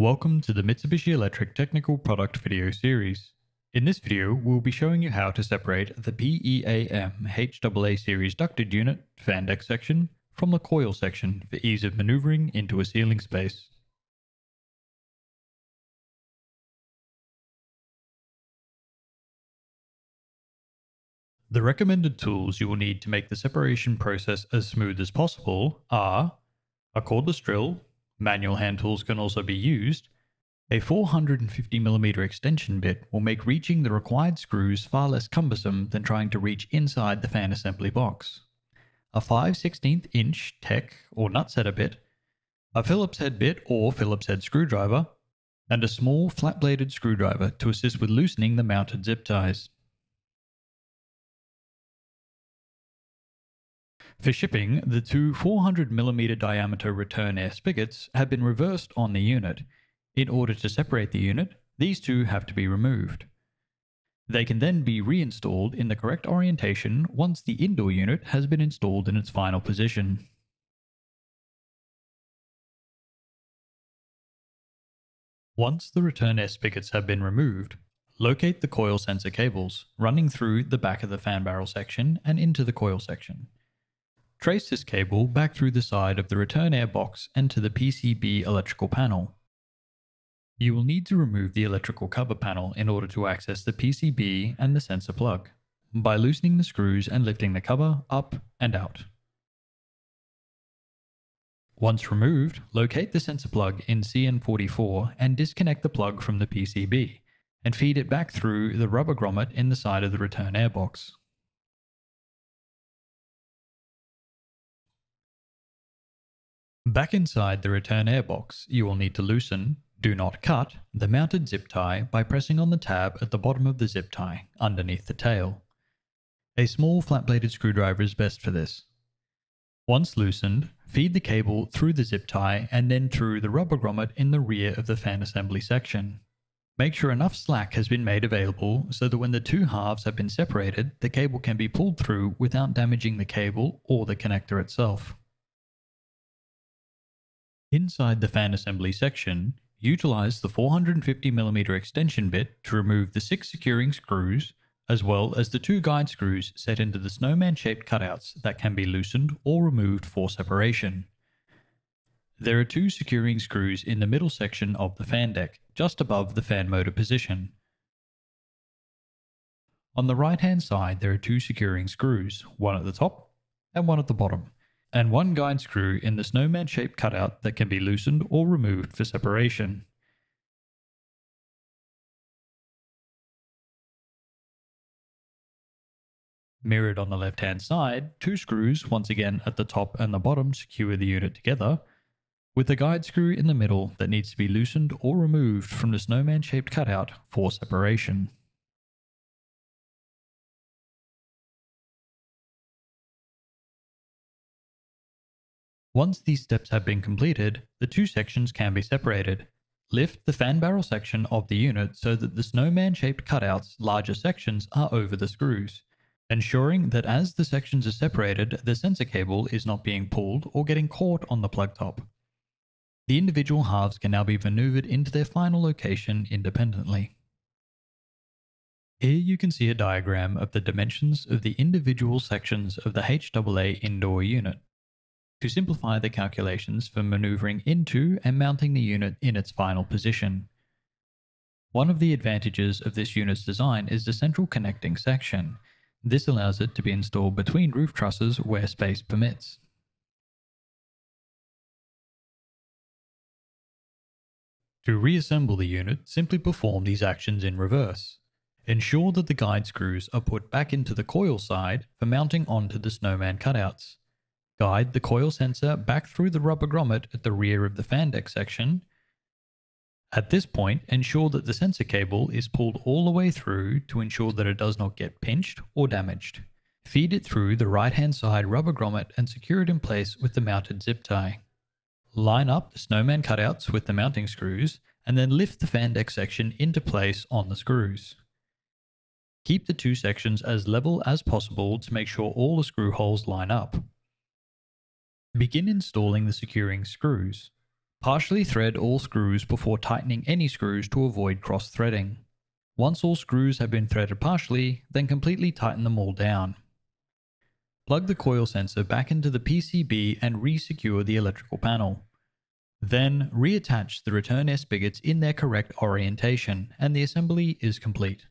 Welcome to the Mitsubishi Electric Technical Product video series. In this video, we'll be showing you how to separate the PEAM HAA series ducted unit fan deck section from the coil section for ease of maneuvering into a ceiling space. The recommended tools you will need to make the separation process as smooth as possible are a cordless drill, Manual hand tools can also be used. A 450mm extension bit will make reaching the required screws far less cumbersome than trying to reach inside the fan assembly box. A 5 16th inch Tek or nutsetter bit, a Phillips head bit or Phillips head screwdriver, and a small flat bladed screwdriver to assist with loosening the mounted zip ties. For shipping, the two 400mm diameter return air spigots have been reversed on the unit. In order to separate the unit, these two have to be removed. They can then be reinstalled in the correct orientation once the indoor unit has been installed in its final position. Once the return air spigots have been removed, locate the coil sensor cables running through the back of the fan barrel section and into the coil section. Trace this cable back through the side of the return air box and to the PCB electrical panel. You will need to remove the electrical cover panel in order to access the PCB and the sensor plug, by loosening the screws and lifting the cover up and out. Once removed, locate the sensor plug in CN44 and disconnect the plug from the PCB, and feed it back through the rubber grommet in the side of the return air box. Back inside the return air box, you will need to loosen, do not cut, the mounted zip tie by pressing on the tab at the bottom of the zip tie, underneath the tail. A small flat-bladed screwdriver is best for this. Once loosened, feed the cable through the zip tie and then through the rubber grommet in the rear of the fan assembly section. Make sure enough slack has been made available so that when the two halves have been separated, the cable can be pulled through without damaging the cable or the connector itself. Inside the fan assembly section, utilize the 450mm extension bit to remove the six securing screws, as well as the two guide screws set into the snowman shaped cutouts that can be loosened or removed for separation. There are two securing screws in the middle section of the fan deck, just above the fan motor position. On the right hand side there are two securing screws, one at the top and one at the bottom and one guide screw in the snowman shaped cutout that can be loosened or removed for separation. Mirrored on the left hand side, two screws once again at the top and the bottom secure the unit together, with a guide screw in the middle that needs to be loosened or removed from the snowman shaped cutout for separation. Once these steps have been completed, the two sections can be separated. Lift the fan barrel section of the unit so that the snowman shaped cutouts larger sections are over the screws, ensuring that as the sections are separated, the sensor cable is not being pulled or getting caught on the plug top. The individual halves can now be maneuvered into their final location independently. Here you can see a diagram of the dimensions of the individual sections of the HAA indoor unit to simplify the calculations for maneuvering into and mounting the unit in its final position. One of the advantages of this unit's design is the central connecting section. This allows it to be installed between roof trusses where space permits. To reassemble the unit, simply perform these actions in reverse. Ensure that the guide screws are put back into the coil side for mounting onto the snowman cutouts. Guide the coil sensor back through the rubber grommet at the rear of the fan deck section. At this point, ensure that the sensor cable is pulled all the way through to ensure that it does not get pinched or damaged. Feed it through the right hand side rubber grommet and secure it in place with the mounted zip tie. Line up the snowman cutouts with the mounting screws and then lift the fan deck section into place on the screws. Keep the two sections as level as possible to make sure all the screw holes line up. Begin installing the securing screws. Partially thread all screws before tightening any screws to avoid cross threading. Once all screws have been threaded partially, then completely tighten them all down. Plug the coil sensor back into the PCB and re-secure the electrical panel. Then reattach the return air spigots in their correct orientation and the assembly is complete.